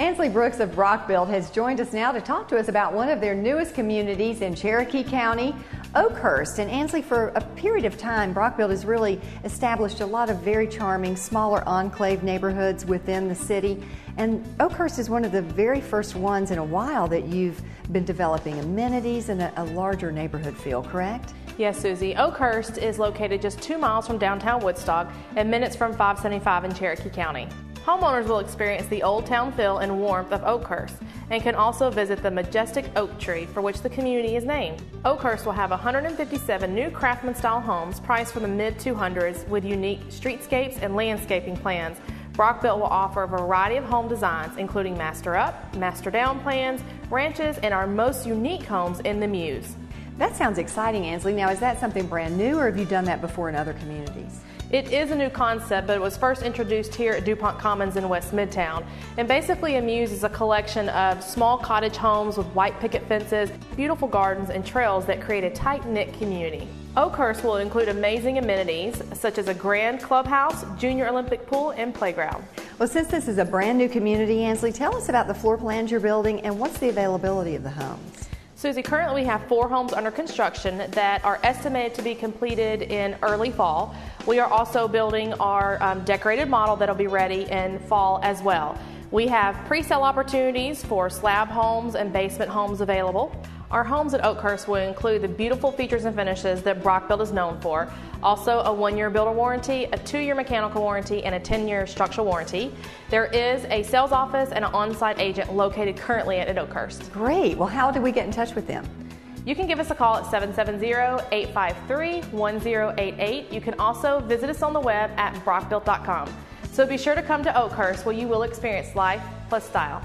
Ansley Brooks of Brock-Built has joined us now to talk to us about one of their newest communities in Cherokee County, Oakhurst. And Ansley, for a period of time, Brock-Built has really established a lot of very charming, smaller enclave neighborhoods within the city. And Oakhurst is one of the very first ones in a while that you've been developing amenities and a, a larger neighborhood feel, correct? Yes, Susie. Oakhurst is located just two miles from downtown Woodstock and minutes from 575 in Cherokee County. Homeowners will experience the old town feel and warmth of Oakhurst and can also visit the majestic oak tree for which the community is named. Oakhurst will have 157 new craftsman style homes priced from the mid 200s with unique streetscapes and landscaping plans. Brock-Built will offer a variety of home designs, including master up, master down plans, ranches, and our most unique homes in the Mews. That sounds exciting, Ansley. Now, is that something brand new or have you done that before in other communities? It is a new concept, but it was first introduced here at DuPont Commons in West Midtown. And basically, a mews is a collection of small cottage homes with white picket fences, beautiful gardens, and trails that create a tight knit community. Oakhurst will include amazing amenities such as a grand clubhouse, junior Olympic pool, and playground. Well, since this is a brand new community, Ansley, tell us about the floor plans you're building and what's the availability of the homes. Susie, currently we have four homes under construction that are estimated to be completed in early fall. We are also building our um, decorated model that'll be ready in fall as well. We have pre-sale opportunities for slab homes and basement homes available. Our homes at Oakhurst will include the beautiful features and finishes that Brock-Built is known for, also a one-year builder warranty, a two-year mechanical warranty, and a 10-year structural warranty. There is a sales office and an on-site agent located currently at Oakhurst. Great. Well, how do we get in touch with them? You can give us a call at 770-853-1088. You can also visit us on the web at brockbuilt.com. So be sure to come to Oakhurst where you will experience life plus style.